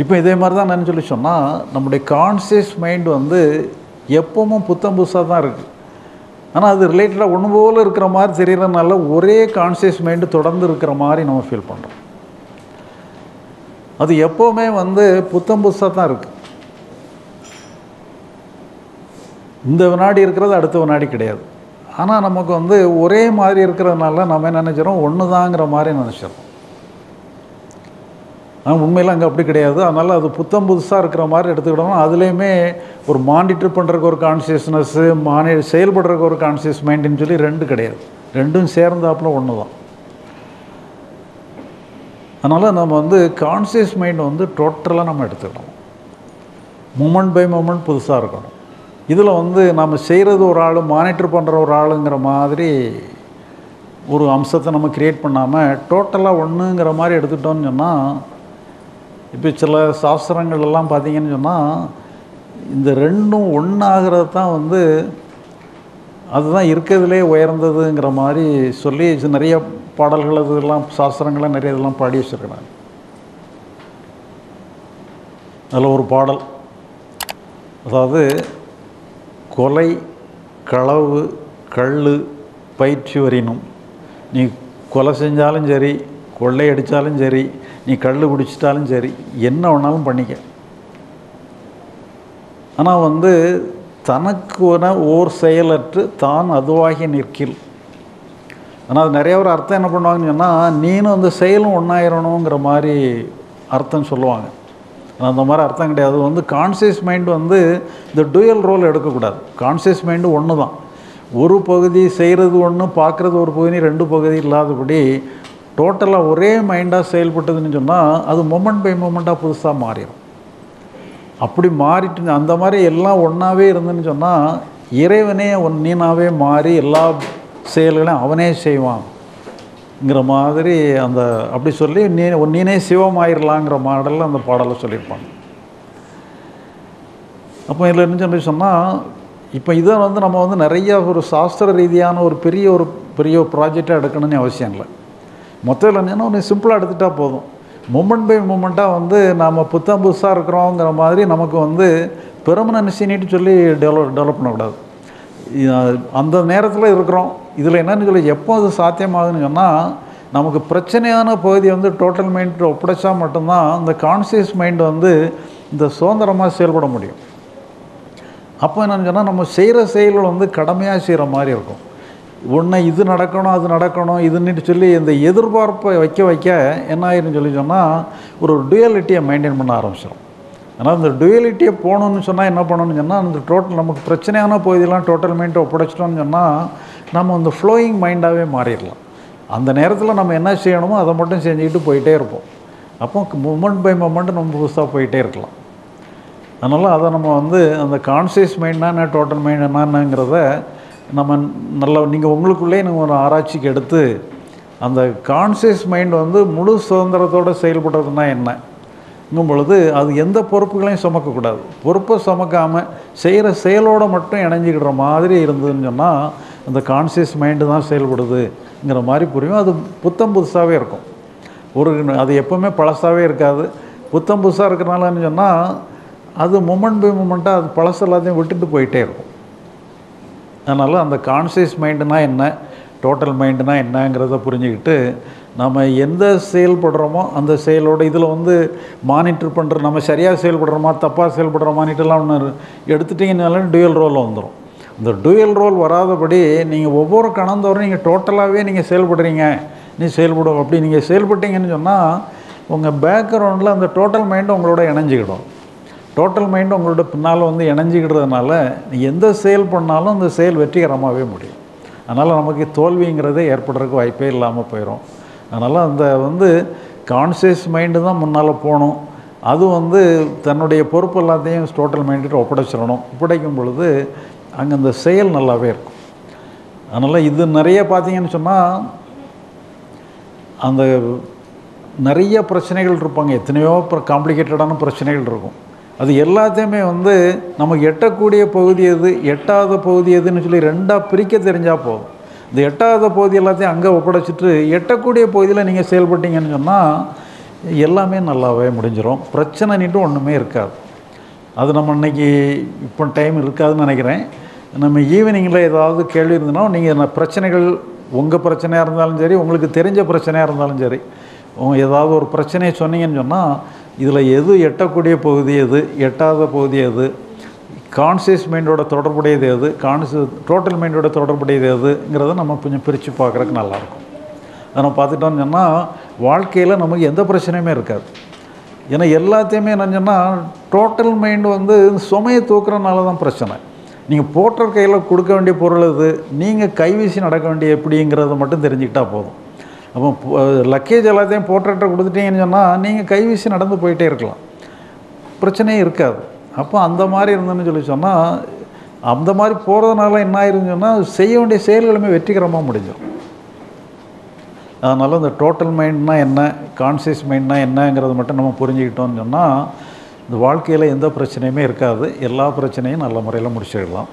இப்போ இதே மாதிரி தான் நான் சொல்லி சொன்னால் நம்முடைய கான்சியஸ் மைண்ட் வந்து எப்பவும் புத்தம் புதுசாக தான் இருக்குது ஆனால் அது ரிலேட்டடாக ஒன்று போல் இருக்கிற மாதிரி தெரியறதுனால ஒரே கான்சியஸ் மைண்டு தொடர்ந்து இருக்கிற மாதிரி நம்ம ஃபீல் பண்ணுறோம் அது எப்போவுமே வந்து புத்தம் புதுசாக தான் இருக்குது இந்த வினாடி இருக்கிறது அடுத்த வினாடி கிடையாது. ஆனால் நமக்கு வந்து ஒரே மாதிரி இருக்கிறதுனால நம்ம என்ன நினச்சிடறோம் ஒன்று தாங்கிற மாதிரி நினச்சிடறோம். ஆனால் உண்மையில் அங்கே அப்படி கிடையாது. அதனால் அது புத்தம் புதுசாக இருக்கிற மாதிரி எடுத்துக்கிட்டோம்னா அதுலேயுமே ஒரு மானிட்டர் பண்ணுறக்கு ஒரு கான்சியஸ்னஸ்ஸு மானி செயல்படுறக்கு ஒரு கான்சியஸ் மைண்டுன்னு சொல்லி ரெண்டு கிடையாது. ரெண்டும் சேர்ந்தாப்புல ஒன்று தான் அதனால் நம்ம வந்து கான்சியஸ் மைண்ட் வந்து டோட்டலாக நம்ம எடுத்துக்கணும். மூமெண்ட் பை மூமெண்ட் புதுசாக இருக்கணும். இதில் வந்து நம்ம செய்கிறது ஒரு ஆள் மானிட்டர் பண்ணுற ஒரு ஆளுங்கிற மாதிரி ஒரு அம்சத்தை நம்ம க்ரியேட் பண்ணாமல் டோட்டலாக ஒன்றுங்கிற மாதிரி எடுத்துட்டோம்னு சொன்னால் இப்போ சில சாஸ்திரங்கள் எல்லாம் பார்த்தீங்கன்னு சொன்னால் இந்த ரெண்டும் ஒன்றாகிறது தான் வந்து அதுதான் இருக்கிறதுலே உயர்ந்ததுங்கிற மாதிரி சொல்லி நிறைய பாடல்கள் இதெல்லாம் சாஸ்திரங்களை நிறைய இதெல்லாம் பாடி வச்சுருக்கிறாங்க. அதில் ஒரு பாடல். அதாவது கொலை களவு கள் பயிற்சி வரினும். நீ கொலை செஞ்சாலும் சரி கொள்ளை அடித்தாலும் சரி நீ கல் குடிச்சிட்டாலும் சரி என்ன வேணாலும் பண்ணிக்க. ஆனால் வந்து தனக்குன ஓர் செயலற்று தான் அதுவாகி நிற்கில். ஆனால் அது நிறைய ஒரு அர்த்தம் என்ன பண்ணுவாங்கன்னு சொன்னால் நீனும் அந்த செயலும் ஒன்றாயிரணுங்கிற மாதிரி அர்த்தம் சொல்லுவாங்க. ஆனால் அந்த மாதிரி அர்த்தம் கிடையாது. வந்து கான்சியஸ் மைண்டு வந்து இந்த டூயல் ரோல் எடுக்கக்கூடாது. கான்சியஸ் மைண்டு ஒன்று தான் ஒரு பகுதி செய்கிறது ஒன்று பார்க்குறது ஒரு பகுதி ரெண்டு பகுதி இல்லாதபடி டோட்டலாக ஒரே மைண்டாக செயல்பட்டதுன்னு சொன்னால் அது மொமெண்ட் பை மொமெண்ட்டாக புதுசாக மாறிடும் அப்படி மாறிட்டு அந்த மாதிரி எல்லாம் ஒன்றாவே இருந்துன்னு சொன்னால் இறைவனே ஒன் நீனாவே மாறி எல்லா செயல்களையும் அவனே செய்வான்ங்கிற மாதிரி அந்த அப்படி சொல்லி நீ நீனே சிவமாயிரலாங்கிற மாடலில் அந்த பாடலை சொல்லியிருப்பாங்க. அப்போ இதில் என்ன சொல்லி சொன்னால் இப்போ இதை வந்து நம்ம வந்து நிறைய ஒரு சாஸ்திர ரீதியான ஒரு பெரிய ஒரு பெரிய ப்ராஜெக்டாக எடுக்கணும்னு அவசியம் இல்லை. மொத்தம் இல்லைன்னா ஒன்று சிம்பிளாக எடுத்துட்டால் போதும். மூமெண்ட் பை மூமெண்ட்டாக வந்து நாம் புத்தம் புதுசாக இருக்கிறோங்கிற மாதிரி நமக்கு வந்து பெருமனன்சினிட்டு சொல்லி டெவலப் டெவலப் பண்ணக்கூடாது. அந்த நேரத்தில் இருக்கிறோம். இதில் என்னன்னு சொல்லி எப்போ அது சாத்தியமாகுதுன்னு சொன்னால் நமக்கு பிரச்சனையான பகுதி வந்து டோட்டல் மைண்ட் ஒப்படைச்சா மட்டும்தான் இந்த கான்சியஸ் மைண்ட் வந்து இந்த சுதந்திரமாக செயல்பட முடியும். அப்போ என்னன்னு சொன்னால் நம்ம செய்கிற செயல்கள் வந்து கடமையாக செய்கிற மாதிரி இருக்கும். ஒன்று இது நடக்கணும் அது நடக்கணும் இதுன்னு சொல்லி இந்த எதிர்பார்ப்பை வைக்க வைக்க என்ன ஆயிருன்னு சொல்லி சொன்னால் ஒரு டுயலிட்டியை மெயின்டைன் பண்ண ஆரம்பிச்சிடும் ஆனால் இந்த டுயலிட்டியை போகணுன்னு சொன்னால் என்ன பண்ணணும்னு சொன்னால் அந்த டோட்டல் நமக்கு பிரச்சனையான பகுதியெல்லாம் டோட்டல் மைண்டை ஒப்படைச்சிட்டோம்னு சொன்னால் நம்ம அந்த ஃப்ளோயிங் மைண்டாகவே மாறிடலாம். அந்த நேரத்தில் நம்ம என்ன செய்யணுமோ அதை மட்டும் செஞ்சுக்கிட்டு போயிட்டே இருப்போம். அப்போ மூமெண்ட் பை மூமெண்ட் நம்ம புதுசாக போயிட்டே இருக்கலாம். அதனால் அதை நம்ம வந்து அந்த கான்சியஸ் மைண்ட்னா என்ன டோட்டல் மைண்ட் என்னங்கிறத நம்ம நல்ல நீங்கள் உங்களுக்குள்ளே நீங்கள் ஒரு ஆராய்ச்சிக்கு எடுத்து அந்த கான்சியஸ் மைண்ட் வந்து முழு சுதந்திரத்தோடு செயல்படுறதுனா என்னங்கும் பொழுது அது எந்த பொறுப்புகளையும் சுமக்கக்கூடாது. பொறுப்பை சுமக்காமல் செய்கிற செயலோடு மட்டும் இணைஞ்சிக்கிற மாதிரி இருந்ததுன்னு சொன்னால் அந்த கான்சியஸ் மைண்டு தான் செயல்படுதுங்கிற மாதிரி புரியும். அது புத்தம் புதுசாகவே இருக்கும். ஒரு அது எப்போவுமே பழசாகவே இருக்காது. புத்தம் புதுசாக இருக்கிறனாலன்னு சொன்னால் அது மூமெண்ட் பை மூமெண்ட்டாக அது பழசு எல்லாத்தையும் விட்டுட்டு போயிட்டே இருக்கும். அதனால் அந்த கான்சியஸ் மைண்டுனா என்ன டோட்டல் மைண்டுனா என்னங்கிறத புரிஞ்சுக்கிட்டு நம்ம எந்த செயல்படுறோமோ அந்த செயலோட இதில் வந்து மானிட்டர் பண்ணுற நம்ம சரியாக செயல்படுறோமா தப்பாக செயல்படுறோமானிட்டுலாம் ஒன்று எடுத்துட்டிங்கனாலும் டூயல் ரோல் வந்துடும் இந்த டூயல் ரோல் வராதபடி நீங்கள் ஒவ்வொரு கணந்தோறும் நீங்கள் டோட்டலாகவே நீங்கள் செயல்படுறீங்க நீ செயல்படும் அப்படி நீங்கள் செயல்பட்டீங்கன்னு சொன்னால் உங்கள் பேக்ரவுண்டில் அந்த டோட்டல் மைண்டு உங்களோட இணைஞ்சிக்கிடும். டோட்டல் மைண்டு உங்களோட பின்னால் வந்து இணைஞ்சிக்கிட்டதுனால நீ எந்த செயல் பண்ணாலும் அந்த செயல் வெற்றிகரமாகவே முடியும். அதனால் நமக்கு தோல்விங்கிறதே ஏற்படுறதுக்கு வாய்ப்பே இல்லாமல் போயிடும் அதனால் அந்த வந்து கான்சியஸ் மைண்டு தான் முன்னால் போகணும். அது வந்து தன்னுடைய பொறுப்பு எல்லாத்தையும் டோட்டல் மைண்டுட்டு ஒப்படைச்சிடணும் ஒப்படைக்கும் பொழுது அங்கே அந்த செயல் நல்லாவே இருக்கும். அதனால் இது நிறைய பார்த்தீங்கன்னு சொன்னால் அந்த நிறைய பிரச்சனைகள் இருப்பாங்க. எத்தனையோ காம்ப்ளிகேட்டடான பிரச்சனைகள் இருக்கும். அது எல்லாத்தையுமே வந்து நமக்கு எட்டக்கூடிய பகுதி எது? எட்டாத பகுதி எதுன்னு சொல்லி ரெண்டாக பிரிக்க தெரிஞ்சால் போதும். இந்த எட்டாவது பகுதி எல்லாத்தையும் அங்கே ஒப்படைச்சிட்டு எட்டக்கூடிய பகுதியில் நீங்கள் செயல்பட்டீங்கன்னு சொன்னால் எல்லாமே நல்லாவே முடிஞ்சிடும் பிரச்சனைன்ட்டு ஒன்றுமே இருக்காது. அது நம்ம இன்னைக்கு இப்போ டைம் இருக்காதுன்னு நினைக்கிறேன். நம்ம ஈவினிங்கில் ஏதாவது கேள்வி இருந்ததுன்னா நீங்கள் பிரச்சனைகள் உங்கள் பிரச்சனையாக இருந்தாலும் சரி உங்களுக்கு தெரிஞ்ச பிரச்சனையாக இருந்தாலும் சரி ஏதாவது ஒரு பிரச்சனையை சொன்னீங்கன்னு சொன்னால் இதில் எது எட்டக்கூடிய பகுதி எது எட்டாத பகுதி எது கான்சியஸ் மைண்டோட தொடர்புடையது எது கான்சியஸ் டோட்டல் மைண்டோட தொடர்புடையது எதுங்கிறத நம்ம கொஞ்சம் பிரித்து பார்க்குறதுக்கு நல்லாயிருக்கும். அதை நம்ம பார்த்துட்டோம்னு சொன்னால் வாழ்க்கையில் நமக்கு எந்த பிரச்சனையுமே இருக்காது. ஏன்னா எல்லாத்தையுமே என்ன சொன்னால் டோட்டல் மைண்டு வந்து சுமையை தூக்குறதுனால தான் பிரச்சனை. நீங்கள் போட்டர் கையில் கொடுக்க வேண்டிய பொருள் இது நீங்கள் கைவீசி நடக்க வேண்டிய எப்படிங்கிறத மட்டும் தெரிஞ்சுக்கிட்டால் போதும். அப்போ லக்கேஜ் எல்லாத்தையும் போர்ட்ரேட்டை கொடுத்துட்டீங்கன்னு சொன்னால் நீங்கள் கைவீசி நடந்து போயிட்டே இருக்கலாம். பிரச்சனையே இருக்காது. அப்போ அந்த மாதிரி இருந்ததுன்னு சொல்லி சொன்னால் அந்த மாதிரி போகிறதுனால என்ன ஆயிருன்னு சொன்னால் செய்ய வேண்டிய செயல்களுமே வெற்றிகரமாக முடிஞ்சிடும். அதனால் இந்த டோட்டல் மைண்ட்னா என்ன கான்சியஸ் மைண்ட்னா என்னங்கிறத மட்டும் நம்ம புரிஞ்சுக்கிட்டோம்னு சொன்னால் இந்த வாழ்க்கையில் எந்த பிரச்சனையுமே இருக்காது. எல்லா பிரச்சனையும் நல்ல முறையில் முடிச்சிடலாம்.